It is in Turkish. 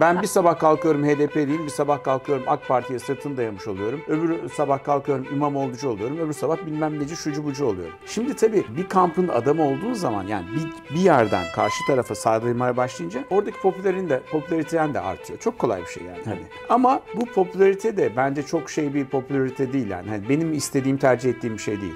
Ben bir sabah kalkıyorum HDP'liyim, bir sabah kalkıyorum AK Parti'ye sırtını dayamış oluyorum. Öbür sabah kalkıyorum İmamoğlu'cu oluyorum, öbür sabah bilmem neci şucu bucu oluyorum. Şimdi tabii bir kampın adamı olduğun zaman yani bir, bir yerden karşı tarafa sardırmaya başlayınca oradaki popülerin de, popülariten de artıyor. Çok kolay bir şey yani. Hani. Ama bu popülarite de bence çok şey bir popülarite değil yani. Hani benim istediğim, tercih ettiğim bir şey değil.